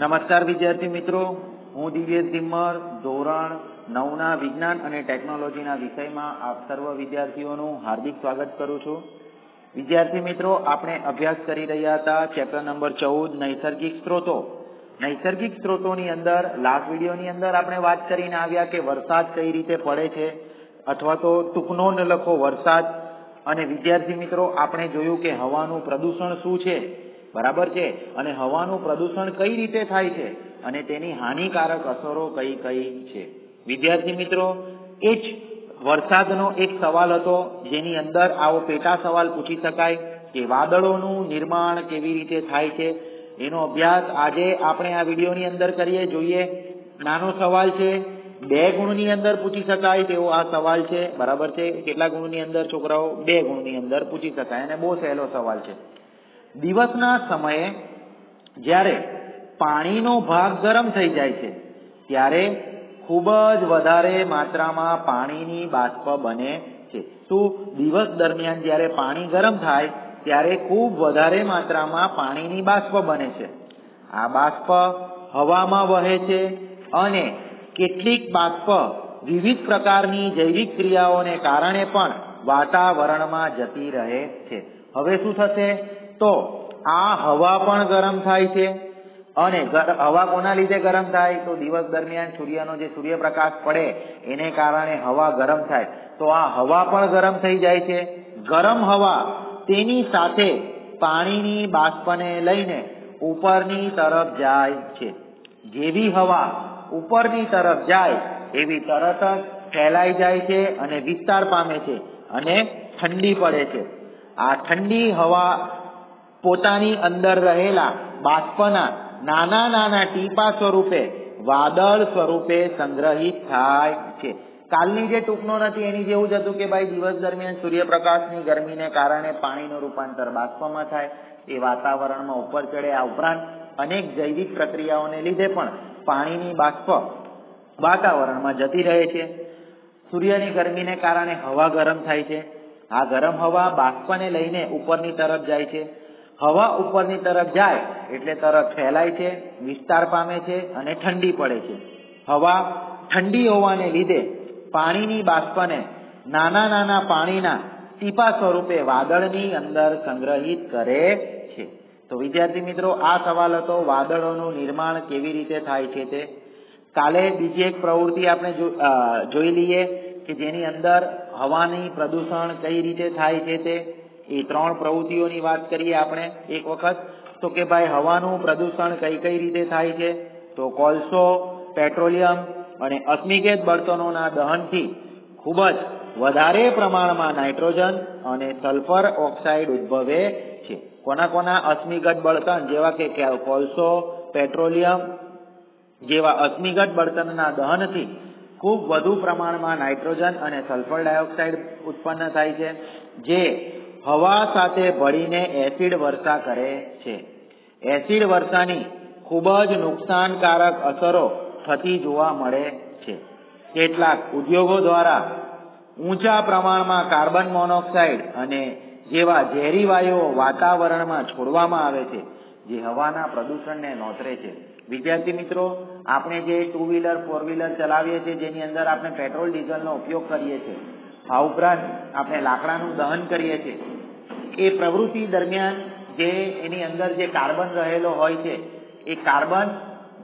નમસ્કાર વિદ્યાર્થી મિત્રો. હું દિવ્યેશ ધીમર ધોરણ નવના વિજ્ઞાન અને ટેકનોલોજીના વિષયમાં આપ સર્વ વિદ્યાર્થીઓનું હાર્દિક સ્વાગત કરું છું. વિદ્યાર્થી મિત્રો, આપણે અભ્યાસ કરી રહ્યા હતા ચેપ્ટર નંબર ચૌદ, નૈસર્ગિક સ્ત્રોતો. નૈસર્ગિક સ્ત્રોતોની અંદર લાસ્ટ વિડીયોની અંદર આપણે વાત કરીને આવ્યા કે વરસાદ કઈ રીતે પડે છે અથવા તો ટૂંકનો ન લખો વરસાદ. અને વિદ્યાર્થી મિત્રો, આપણે જોયું કે હવાનું પ્રદૂષણ શું છે? બરાબર છે? અને હવાનું પ્રદૂષણ કઈ રીતે થાય છે? અને તેની હાનિકારક અસરો કઈ કઈ છે? વિદ્યાર્થી મિત્રો, એ જ વરસાદનો એક સવાલ હતો જેની અંદર આવો પેટા સવાલ પૂછી શકાય કે વાદળોનું નિર્માણ કેવી રીતે થાય છે? એનો અભ્યાસ આજે આપણે આ વિડીયોની અંદર કરીએ, જોઈએ. નાનો સવાલ છે, બે ગુણની અંદર પૂછી શકાય તેવો આ સવાલ છે. બરાબર છે? કેટલા ગુણની અંદર, છોકરાઓ? બે ગુણની અંદર પૂછી શકાય. અને બહુ સહેલો સવાલ છે. દિવસના સમયે જ્યારે પાણીનો ભાગ ગરમ થઈ જાય છે, ત્યારે ખૂબ જ વધારે માત્રામાં પાણીની બાષ્પ બને છે. શું દિવસ દરમિયાન જ્યારે પાણી ગરમ થાય, ત્યારે ખૂબ વધારે માત્રામાં પાણીની બાષ્પ બને છે. આ બાષ્પ હવામાં વહે છે અને કેટલીક બાષ્પ વિવિધ પ્રકારની જૈવિક ક્રિયાઓને કારણે પણ વાતાવરણમાં જતી રહે છે. હવે શું થશે? તો આ હવા પણ ગરમ થાય છે અને હવા કોના લીધે ગરમ થાય? તો દિવસ દરમિયાન સૂર્યનો જે સૂર્યપ્રકાશ પડે એને કારણે હવા ગરમ થાય. તો આ હવા પણ ગરમ થઈ જાય છે. ગરમ હવા તેની સાથે પાણીની બાષ્પને લઈને ઉપરની તરફ જાય છે. જેવી હવા ઉપરની તરફ જાય, એવી તરત જ ફેલાઈ જાય છે અને વિસ્તાર પામે છે અને ઠંડી પડે છે. આ ઠંડી હવા પોતાની અંદર રહેલા બાષ્પના નાના નાના ટીપા સ્વરૂપે, વાદળ સ્વરૂપે સંગ્રહિત થાય છે. કાલની જે ટૂંકનો નથી, એની જેવું જ હતું કે ભાઈ દિવસ દરમિયાન સૂર્યપ્રકાશની ગરમીને કારણે પાણીનું રૂપાંતર બાષ્પમાં થાય, એ વાતાવરણમાં ઉપર ચડે આ ઉપરાંત અનેક જૈવિક પ્રક્રિયાઓને લીધે પણ પાણીની બાષ્પ વાતાવરણમાં જતી રહે છે. સૂર્યની ગરમીને કારણે હવા ગરમ થાય છે. આ ગરમ હવા બાષ્પને લઈને ઉપરની તરફ જાય છે. હવા ઉપરની તરફ જાય એટલે તરત ફેલાય છે, વિસ્તાર પામે છે અને ઠંડી પડે છે. હવા ઠંડી હોવાને લીધે પાણીની બાષ્પને નાના નાના પાણીના ટીપા સ્વરૂપે વાદળની અંદર સંગ્રહિત કરે છે. તો વિદ્યાર્થી મિત્રો, આ સવાલ હતો, વાદળોનું નિર્માણ કેવી રીતે થાય છે તે? કાલે બીજી એક પ્રવૃત્તિ આપણે જોઈ લઈએ કે જેની અંદર હવાની પ્રદૂષણ કઈ રીતે થાય છે તે? એ ત્રણ પ્રવૃત્તિઓની વાત કરીએ આપણે એક વખત, તો કે ભાઈ હવાનું પ્રદૂષણ કઈ કઈ રીતે થાય છે? તો કોલસો, પેટ્રોલિયમ અને અશ્મિકેત બળતણોના દહનથી ખૂબ જ વધારે પ્રમાણમાં નાઇટ્રોજન અને સલ્ફર ઓક્સાઇડ ઉદ્ભવે છે. કોના કોના અશ્મિગત બળતણ, જેવા કે કોલસો, પેટ્રોલિયમ જેવા અશ્મિગત બળતણના દહનથી ખૂબ વધુ પ્રમાણમાં નાઇટ્રોજન અને સલ્ફર ડાયોક્સાઇડ ઉત્પન્ન થાય છે, જે હવા સાથે ભળીને એસિડ વર્ષા કરે છે. એસિડ વર્ષાની ખૂબ જ નુકસાનકારક અસરો થતી જોવા મળે છે. કેટલાક ઉદ્યોગો દ્વારા ઊંચા પ્રમાણમાં કાર્બન મોનોક્સાઇડ અને જેવા ઝેરી વાયુઓ વાતાવરણમાં છોડવામાં આવે છે, જે હવાના પ્રદૂષણને નોતરે છે. વિદ્યાર્થી મિત્રો, આપણે જે ટુ વ્હીલર, ફોર વ્હીલર ચલાવીએ છીએ, જેની અંદર આપણે પેટ્રોલ, ડીઝલનો ઉપયોગ કરીએ છીએ. આ ઉપરાંત આપણે લાકડાનું દહન કરીએ છીએ. એ પ્રવૃત્તિ દરમિયાન જે એની અંદર જે કાર્બન રહેલો હોય છે, એ કાર્બન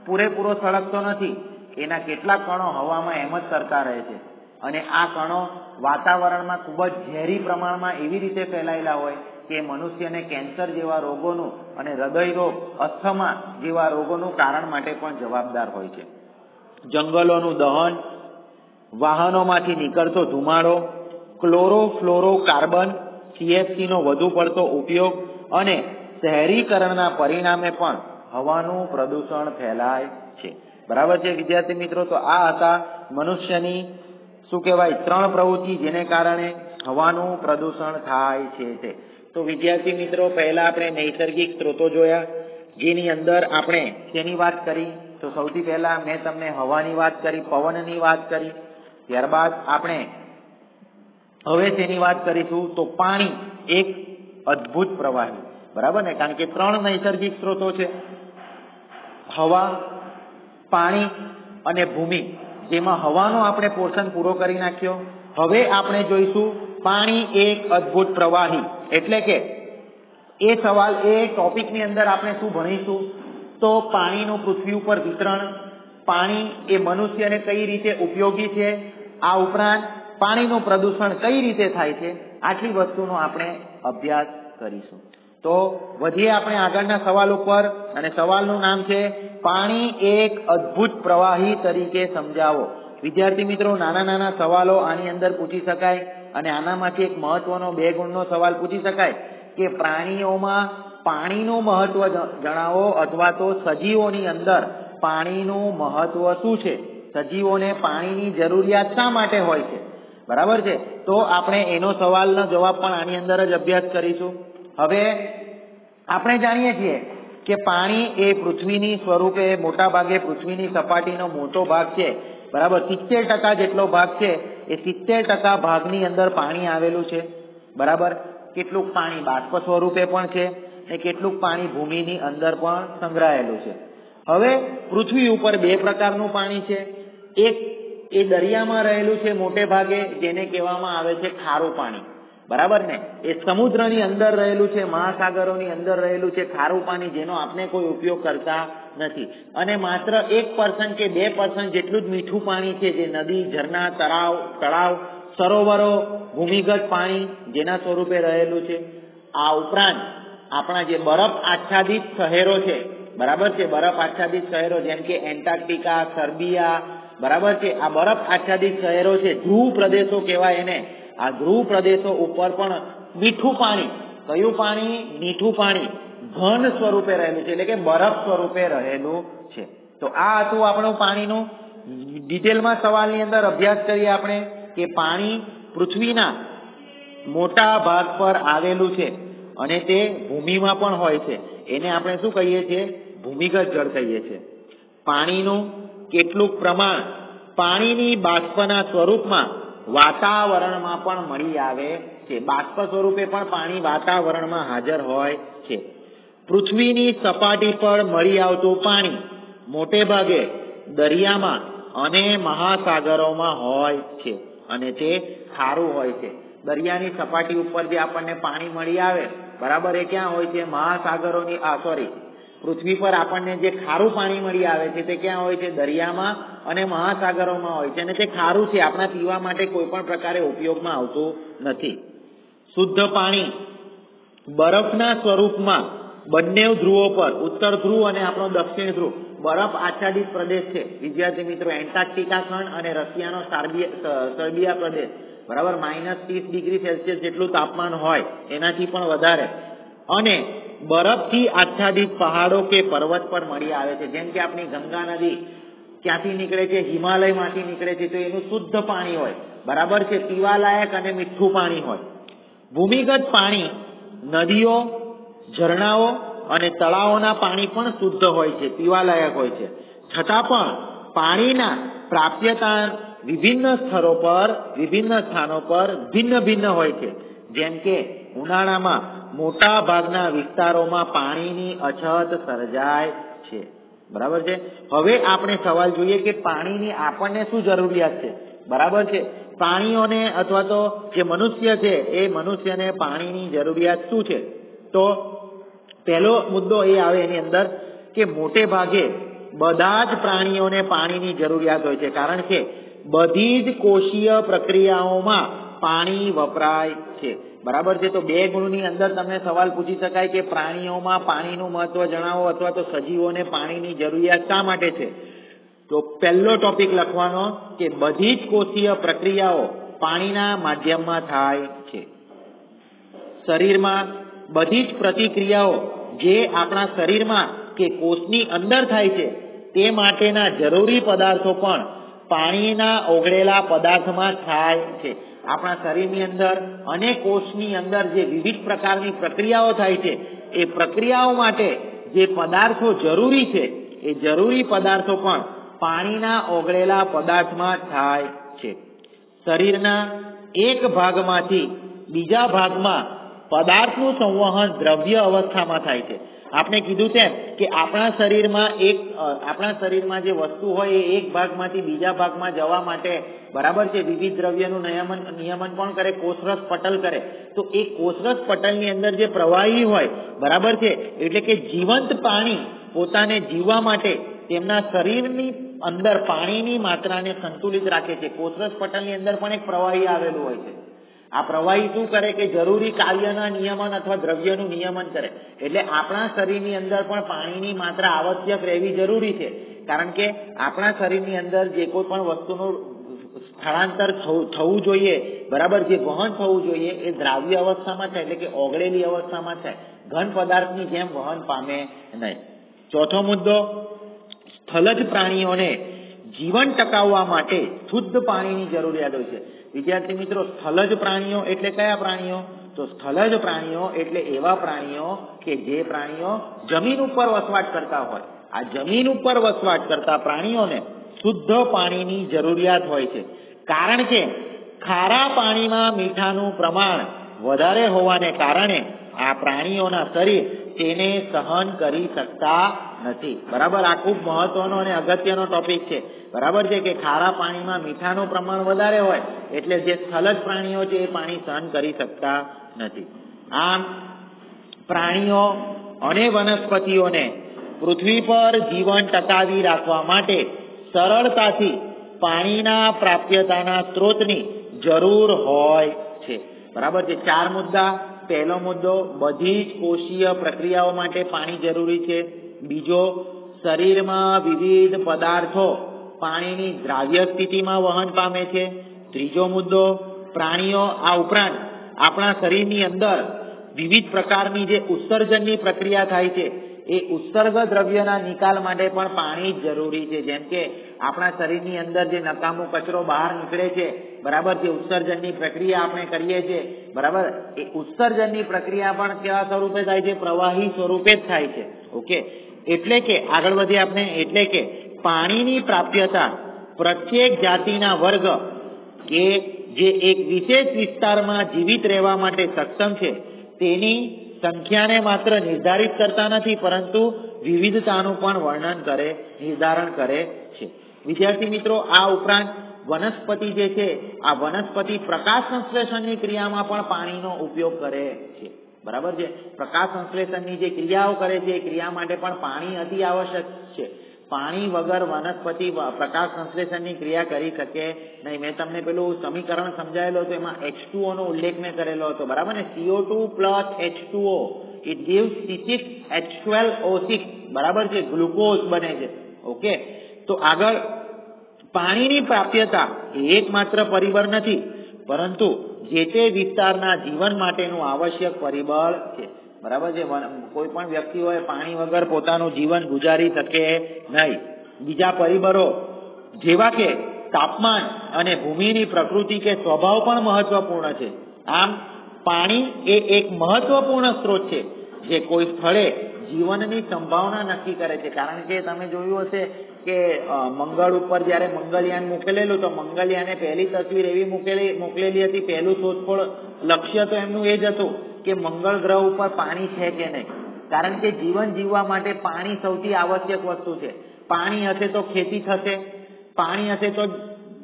પૂરેપૂરો સળગતો નથી. એના કેટલાક કણો હવામાં એમ જ તરતા રહે છે. અને આ કણો વાતાવરણમાં ખૂબ જ ઝેરી પ્રમાણમાં એવી રીતે ફેલાયેલા હોય કે મનુષ્યને કેન્સર જેવા રોગોનું અને હૃદય રોગ, અસ્થમા જેવા રોગોનું કારણ માટે પણ જવાબદાર હોય છે. જંગલોનું દહન વાહનોમાંથી નીકળતો ધુમાડો, ક્લોરોફ્લોરોકાર્બન સીએફસી નો વધુ પડતો ઉપયોગ અને શહેરીકરણના પરિણામે પણ હવાનું પ્રદૂષણ ફેલાય છે. બરાબર છે, વિદ્યાર્થી મિત્રો? તો આ હતા મનુષ્યની, શું કહેવાય, ત્રણ પ્રવૃત્તિ જેને કારણે હવાનું પ્રદૂષણ થાય છે તે. તો વિદ્યાર્થી મિત્રો, પહેલા આપણે નૈસર્ગિક સ્ત્રોતો જોયા, જેની અંદર આપણે તેની વાત કરી? તો સૌથી પહેલા મેં તમને હવાની વાત કરી, પવનની વાત કરી. ત્યારબાદ આપણે હવે તેની વાત કરીશું? તો પાણી એક અદ્ભુત પ્રવાહી બરાબર ને? કારણ કે ત્રણ નૈસર્ગિક સ્ત્રોતો છે. હવા, પાણી અને ભૂમિ. જેમાં હવાનો આપણે પોર્શન પૂરો કરી નાખ્યો. હવે આપણે જોઈશું પાણી એક અદ્ભુત પ્રવાહી. એટલે કે એ સવાલ, એ ટોપિકની અંદર આપણે શું ભણીશું? તો પાણીનું પૃથ્વી ઉપર વિતરણ. પાણી એ મનુષ્યને કઈ રીતે ઉપયોગી છે? આ ઉપરાંત પાણીનું પ્રદૂષણ કઈ રીતે થાય છે, આટલી વસ્તુનો આપણે અભ્યાસ કરીશું. તો વધીએ આપણે આગળના સવાલ ઉપર અને સવાલનું નામ છે, પાણી એક અદ્ભુત પ્રવાહી તરીકે સમજાવો. વિદ્યાર્થી મિત્રો, નાના નાના સવાલો આની અંદર પૂછી શકાય અને આનામાંથી એક મહત્વનો બે ગુણનો સવાલ પૂછી શકાય કે પ્રાણીઓમાં પાણીનું મહત્વ જણાવો અથવા તો સજીવોની અંદર પાણીનું મહત્વ શું છે? સજીવોને પાણીની જરૂરિયાત શા માટે હોય છે? બરાબર છે? તો આપણે એનો સવાલનો જવાબ પણ આની અંદર જ અભ્યાસ કરીશું. હવે આપણે જાણીએ છીએ કે પાણી એ પૃથ્વીની સ્વરૂપે મોટા ભાગે પૃથ્વીની સપાટીનો મોટો ભાગ છે. બરાબર? સિત્તેર ટકા જેટલો ભાગ છે. એ સિત્તેર ટકા ભાગની અંદર પાણી આવેલું છે. બરાબર? કેટલુંક પાણી બાષ્પ સ્વરૂપે પણ છે ને કેટલુંક પાણી ભૂમિની અંદર પણ સંગ્રહાયેલું છે. હવે પૃથ્વી ઉપર બે પ્રકારનું પાણી છે. એક એ દરિયામાં રહેલું છે મોટે ભાગે, જેને કહેવામાં આવે છે ખારું પાણી. બરાબર ને? એ સમુદ્રની અંદર રહેલું છે, મહાસાગરોની અંદર રહેલું છે ખારું પાણી, જેનો આપણે કોઈ ઉપયોગ કરતા નથી. અને માત્ર એક પર્સન્ટ કે બે પર્સન્ટ જેટલું જ મીઠું પાણી છે, જે નદી, ઝરણા, તળાવ તળાવ, સરોવરો, ભૂમિગત પાણી, જેના સ્વરૂપે રહેલું છે. આ ઉપરાંત આપણા જે બરફ આચ્છાદિત શહેરો છે બરાબર છે? બરફ આચ્છાદિત શહેરો જેમ કે એન્ટાર્કટિકા, સર્બિયા, બરાબર છે? આ બરફ આચ્છાદિત શહેરો છે. ધ્રુવ પ્રદેશો કહેવાય એને. આ ધ્રુવ પ્રદેશો ઉપર પણ મીઠું પાણી, કયું પાણી? મીઠું પાણી. ઘન સ્વરૂપે રહેલું છે. એટલે કે બરફ સ્વરૂપે રહેલું છે. તો આ હતું આપણું પાણીનું. ડિટેલમાં સવાલની અંદર અભ્યાસ કરીએ આપણે કે પાણી પૃથ્વીના મોટા ભાગ પર આવેલું છે અને તે ભૂમિમાં પણ હોય છે. એને આપણે શું કહીએ છીએ? ભૂમિગત જળ કહીએ છીએ પાણીનું કેટલુંક પ્રમાણ પાણીની બાષ્પના સ્વરૂપમાં વાતાવરણમાં પણ મળી આવે છે. બાષ્પ સ્વરૂપે પણ પાણી વાતાવરણમાં હાજર હોય છે. પૃથ્વીની સપાટી પર મળી આવતું પાણી મોટે ભાગે દરિયામાં અને મહાસાગરોમાં હોય છે અને તે ખારું હોય છે. દરિયાની સપાટી ઉપર જે આપણને પાણી મળી આવે, બરાબર એ ક્યાં હોય છે? મહાસાગરોની, આ, સોરી પૃથ્વી પર આપણને જે ખારું પાણી મળી આવે છે તે ક્યાં હોય છે? દરિયામાં અને મહાસાગરોમાં હોય છે અને તે ખારું છે. આપણા પીવા માટે કોઈ પણ પ્રકારે ઉપયોગમાં આવતું નથી. શુદ્ધ પાણી બરફના સ્વરૂપમાં બંને ધ્રુવો પર, ઉત્તર ધ્રુવ અને આપણો દક્ષિણ ધ્રુવ, બરફ આચ્છાદિત પ્રદેશ છે. વિદ્યાર્થી મિત્રો, એન્ટાર્કટિકા ખંડ અને રશિયાનો સર્બિયા પ્રદેશ. બરાબર, માઇનસ ત્રીસ ડિગ્રી સેલ્સિયસ જેટલું તાપમાન હોય, એનાથી પણ વધારે. અને બરફથી આચ્છાદિત પહાડો કે પર્વત પર મળી આવે છે. જેમ કે આપણી ગંગા નદી ક્યાંથી નીકળે છે? હિમાલયમાંથી નીકળે છે. તો એનું શુદ્ધ પાણી હોય. બરાબર છે? પીવાલાયક અને મીઠું પાણી હોય. ભૂમિગત પાણી નદીઓ, ઝરણાઓ અને તળાવોના પાણી પણ શુદ્ધ હોય છે, પીવાલાયક હોય છે. છતાં પણ પાણીના પ્રાપ્યતા વિભિન્ન સ્થળો પર, વિભિન્ન સ્થાનો પર ભિન્ન ભિન્ન હોય છે. જેમ કે ઉનાળામાં મોટા ભાગના વિસ્તારોમાં પાણીની અછત સર્જાય છે. બરાબર છે? હવે આપણે સવાલ જોઈએ કે પાણીની આપણને શું જરૂરિયાત છે? બરાબર છે? પ્રાણીઓને અથવા તો જે મનુષ્ય છે, એ મનુષ્યને પાણીની જરૂરિયાત શું છે? તો પહેલો મુદ્દો એ આવે એની અંદર કે મોટે ભાગે બધા જ પ્રાણીઓને પાણીની જરૂરિયાત હોય છે. કારણ કે બધી જ કોષીય પ્રક્રિયાઓમાં પાણી વપરાય છે. બરાબર છે? તો બે ગુણની અંદર તમને સવાલ પૂછી શકાય કે પ્રાણીઓમાં પાણીનું મહત્વ જણાવો અથવા તો સજીવોને પાણીની જરૂરિયાત શા માટે છે? તો પહેલો ટોપિક લખવાનો કે બધી જ કોષીય પ્રક્રિયાઓ પાણીના માધ્યમમાં થાય છે. શરીરમાં બધી જ પ્રતિક્રિયાઓ જે આપણા શરીરમાં કે કોષની અંદર થાય છે, તે માટેના જરૂરી પદાર્થો પણ પાણીના ઓગળેલા પદાર્થમાં થાય છે. આપણા શરીરની અંદર અને કોષની અંદર જે વિવિધ પ્રકારની પ્રક્રિયાઓ થાય છે, એ પ્રક્રિયાઓ માટે જે પદાર્થો જરૂરી છે, એ જરૂરી પદાર્થો પણ પાણીના ઓગળેલા પદાર્થમાં થાય છે. શરીરના એક ભાગમાંથી બીજા ભાગમાં પદાર્થનું સંવહન દ્રવ્ય અવસ્થામાં થાય છે. આપણે કીધું તેમ કે આપણા શરીરમાં એક આપણા શરીરમાં જે વસ્તુ હોય એ એક ભાગમાંથી બીજા ભાગમાં જવા માટે બરાબર છે. વિવિધ દ્રવ્યનું નિયમન નિયમન પણ કરે? કોષરસ પટલ કરે. તો એ કોષરસ પટલની અંદર જે પ્રવાહી હોય, બરાબર છે? એટલે કે જીવંત પાણી પોતાને જીવવા માટે તેમના શરીરની અંદર પાણીની માત્રાને સંતુલિત રાખે છે. કોષરસ પટલની અંદર પણ એક પ્રવાહી આવેલું હોય છે. આ પ્રવાહી શું કરે કે જરૂરી કાર્યના નિયમન અથવા દ્રવ્યનું નિયમન કરે? એટલે આપણા શરીરની અંદર પણ પાણીની માત્રા આવશ્યક રહેવી જરૂરી છે. કારણ કે આપણા શરીરની અંદર જે કોઈ પણ વસ્તુનું સ્થળાંતર થવું જોઈએ, બરાબર, જે વહન થવું જોઈએ, એ દ્રાવ્ય અવસ્થામાં છે એટલે કે ઓગળેલી અવસ્થામાં છે ઘન પદાર્થની જેમ વહન પામે નહીં. ચોથો મુદ્દો, સ્થલજ પ્રાણીઓને જીવન ટકાવવા માટે શુદ્ધ પાણીની જરૂરિયાત હોય છે. વિદ્યાર્થી મિત્રો સ્થલજ પ્રાણીઓ એટલે કયા પ્રાણીઓ? તો સ્થલજ પ્રાણીઓ એટલે એવા પ્રાણીઓ કે જે પ્રાણીઓ જમીન ઉપર વસવાટ કરતા હોય. આ જમીન ઉપર વસવાટ કરતા પ્રાણીઓને શુદ્ધ પાણીની જરૂરિયાત હોય છે. કારણ કે ખારા પાણીમાં મીઠાનું પ્રમાણ વધારે હોવાને કારણે આ પ્રાણીઓના શરીર તેને સહન કરી શકતા નથી. બરાબર? આ ખૂબ મહત્વનો અને અગત્યનો ટોપિક છે. બરાબર છે કે ખારા પાણીમાં મીઠાનું પ્રમાણ વધારે હોય, એટલે જે સ્થલજ પ્રાણીઓ છે, એ પાણી સહન કરી શકતા નથી. આમ, પ્રાણીઓ અને વનસ્પતિઓને પૃથ્વી પર જીવન ટકાવી રાખવા માટે સરળતાથી પાણીના પ્રાપ્યતાના સ્ત્રોતની જરૂર હોય છે. બરાબર છે? ચાર મુદ્દા પહેલો મુદ્દો બધી જ કોષીય પ્રક્રિયાઓ માટે પાણી જરૂરી છે. બીજો, શરીરમાં વિવિધ પદાર્થો પાણીની દ્રાવ્ય સ્થિતિમાં વહન પામે છે. ત્રીજો મુદ્દો, પ્રાણીઓ આ ઉપરાંત આપણા શરીરની અંદર વિવિધ પ્રકારની જે ઉત્સર્જનની પ્રક્રિયા થાય છે એ ઉત્સર્ગ દ્રવ્યના નિકાલ માટે પણ પાણી જરૂરી છે. જેમ કે આપણા શરીરની અંદર જે નકામો કચરો બહાર નીકળે છે, બરાબર? જે ઉત્સર્જનની પ્રક્રિયા આપણે કરીએ છીએ, બરાબર? એ ઉત્સર્જનની પ્રક્રિયા પણ કેવા સ્વરૂપે થાય છે? પ્રવાહી સ્વરૂપે જ થાય છે. ઓકે? એટલે કે, આગળ વધીએ આપણે, એટલે કે પાણીની પ્રાપ્યતા પ્રત્યેક જાતિના વર્ગ કે જે એક વિશેષ વિસ્તારમાં જીવિત રહેવા માટે સક્ષમ છે, તેની સંખ્યાને માત્ર નિર્ધારિત કરતા નથી, પરંતુ વિવિધતાનું પણ વર્ણન કરે, નિર્ધારણ કરે છે. વિદ્યાર્થી મિત્રો, આ ઉપરાંત વનસ્પતિ જે છે, આ વનસ્પતિ પ્રકાશ સંશ્લેષણની ક્રિયામાં પણ પાણીનો ઉપયોગ કરે છે. બરાબર છે? પ્રકાશ સંશ્લેષણની જે ક્રિયાઓ કરે છે, એ ક્રિયા માટે પણ પાણી અતિ આવશ્યક છે. પાણી વગર વનસ્પતિ પ્રકાશ સંશ્લેષણની ક્રિયા કરી શકે નહીં. મેં તમને પેલું સમીકરણ સમજાયેલું હતું, એમાં એચ નો ઉલ્લેખ મેં કરેલો હતો. બરાબર ને? CO two plus H two O it gives six H twelve O six બરાબર છે? ગ્લુકોઝ બને છે. ઓકે? તો આગળ, પાણીની પ્રાપ્યતા એકમાત્ર પરિબળ નથી, પરંતુ જે તે વિસ્તારના જીવન માટેનું આવશ્યક પરિબળ છે. બરાબર છે? કોઈ પણ વ્યક્તિ હોય, પાણી વગર પોતાનું જીવન ગુજારી શકે નહીં. બીજા પરિબળો જેવા કે તાપમાન અને ભૂમિની પ્રકૃતિ કે સ્વભાવ પણ મહત્વપૂર્ણ છે. આમ, પાણી એ એક મહત્વપૂર્ણ સ્ત્રોત છે, જે કોઈ સ્થળે જીવનની સંભાવના નક્કી કરે છે. કારણ કે તમે જોયું હશે કે મંગળ ઉપર જયારે મંગળયાન મોકલેલું, તો મંગળયાને પહેલી તસવીર એવી મૂકેલી, મોકલેલી હતી, પહેલું શોધખોળ લક્ષ્ય તો એમનું એ જ હતું. કે મંગળ ગ્રહ ઉપર પાણી છે કે નહીં? કારણ કે જીવન જીવવા માટે પાણી સૌથી આવશ્યક વસ્તુ છે. પાણી હશે તો ખેતી થશે. પાણી હશે તો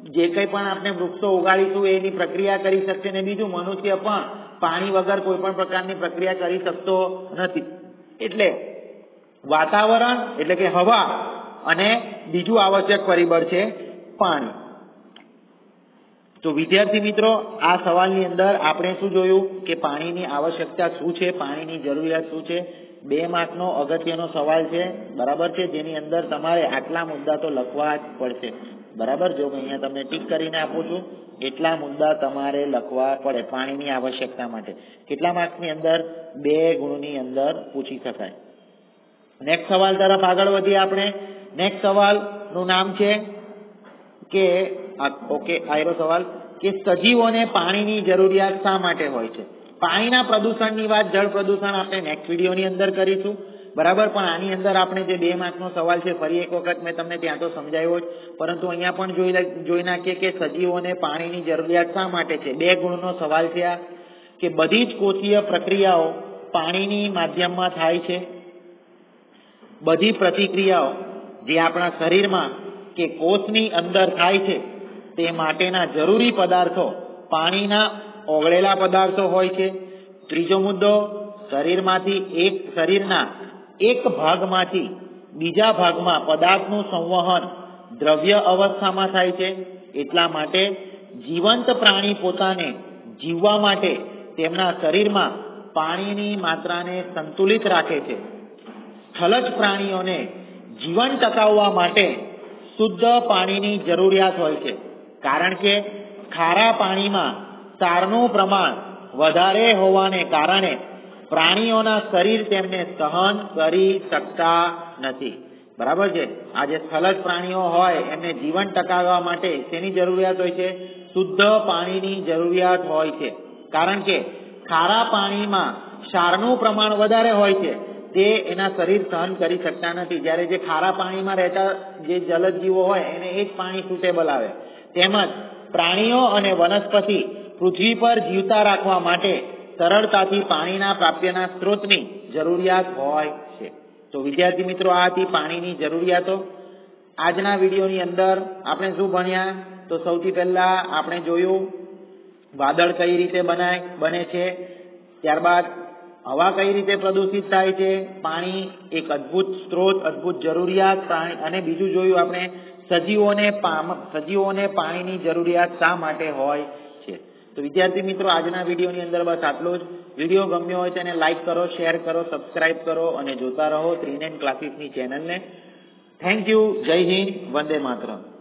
જે કંઈ પણ આપણે વૃક્ષો ઉગાડીશું, એની પ્રક્રિયા કરી શકશે ને બીજું મનુષ્ય પણ પાણી વગર કોઈ પણ પ્રકારની પ્રક્રિયા કરી શકતો નથી. એટલે વાતાવરણ, એટલે કે હવા અને બીજું આવશ્યક પરિબળ છે પાણી. તો વિદ્યાર્થી મિત્રો, આ સવાલની અંદર આપણે શું જોયું કે પાણીની આવશ્યકતા શું છે, પાણીની જરૂરિયાત શું છે? બે માર્કનો અગત્યનો સવાલ છે, બરાબર છે? જેની અંદર તમારે આટલા મુદ્દા તો લખવા જ પડશે. બરાબર? જો અહીંયા તમને ટીક કરીને આપું છું, એટલા મુદ્દા તમારે લખવા પડે પાણીની આવશ્યકતા માટે. કેટલા માર્ક્સની અંદર? બે ગુણની અંદર પૂછી શકાય. નેક્સ્ટ સવાલ તરફ આગળ વધીએ આપણે. નેક્સ્ટ સવાલનું નામ છે કે ઓકે આયરો સવાલ, કે સજીવોને પાણીની જરૂરિયાત શા માટે હોય છે? પાણીના પ્રદૂષણની વાત, જળ પ્રદૂષણ આપણે નેક્સ્ટ વિડીયોની અંદર કરીશું. બરાબર? પણ આની અંદર આપણે જે બે માર્કનો સવાલ છે, ફરી એક વખત મેં તમને ત્યાં તો સમજાવ્યો જ. પરંતુ અહીંયા પણ જોઈ જોઈ નાખીએ કે સજીવોને પાણીની જરૂરિયાત શા માટે છે? બે ગુણનો સવાલ છે આ, કે બધી જ કોષીય પ્રક્રિયાઓ પાણીની માધ્યમમાં થાય છે? બધી પ્રતિક્રિયાઓ જે આપણા શરીરમાં કે કોષની અંદર થાય છે તે માટેના જરૂરી પદાર્થો પાણીના ઓગળેલા પદાર્થો હોય છે. ત્રીજો મુદ્દો, શરીરમાંથી એક, શરીરના એક ભાગમાંથી બીજા ભાગમાં પદાર્થનું સંવહન દ્રવ્ય અવસ્થામાં થાય છે. એટલા માટે જીવંત પ્રાણી પોતાને જીવવા માટે તેમના શરીરમાં પાણીની માત્રાને સંતુલિત રાખે છે. સ્થલજ પ્રાણીઓને જીવન ટકાવવા માટે શુદ્ધ પાણીની જરૂરિયાત હોય છે. કારણ કે ખારા પાણીમાં સારનું પ્રમાણ વધારે હોવાને કારણે પ્રાણીઓના શરીર તેમને સહન કરી શકતા નથી. બરાબર છે? આ જે સ્થલજ પ્રાણીઓ હોય, એમને જીવન ટકાવવા માટે શેની જરૂરિયાત હોય છે? શુદ્ધ પાણીની જરૂરિયાત હોય છે. કારણ કે ખારા પાણીમાં ક્ષારનું પ્રમાણ વધારે હોય છે, તે એના શરીર સહન કરી શકતા નથી. જ્યારે જે ખારા પાણીમાં રહેતા જે જલદ જીવો હોય, એને એ જ પાણી સુટેબલ આવે. તેમજ પ્રાણીઓ અને વનસ્પતિ પૃથ્વી પર જીવતા રાખવા માટે સરળતાથી પાણીના પ્રાપ્યના સ્ત્રોતની જરૂરિયાત હોય છે. તો વિદ્યાર્થી મિત્રો, આ હતી પાણીની જરૂરિયાતો. આજના વિડીયોની અંદર આપણે શું ભણ્યા? તો સૌથી પહેલા આપણે જોયું, વાદળ કઈ રીતે બનાય, બને છે. ત્યારબાદ હવા કઈ રીતે પ્રદૂષિત થાય છે? પાણી એક અદ્ભુત સ્ત્રોત, અદ્ભુત જરૂરિયાત અને બીજું જોયું આપણે સજીવોને સજીવોને પાણીની જરૂરિયાત શા માટે હોય છે? તો વિદ્યાર્થી મિત્રો, આજના વિડીયોની અંદર બસ આટલું જ. વીડિયો ગમ્યો હોય તેને લાઈક કરો, શેર કરો, સબસ્ક્રાઇબ કરો અને જોતા રહો ત્રિનેન ક્લાસીસની ચેનલને. થેન્ક યુ જય હિન્દ. વંદે માતરમ.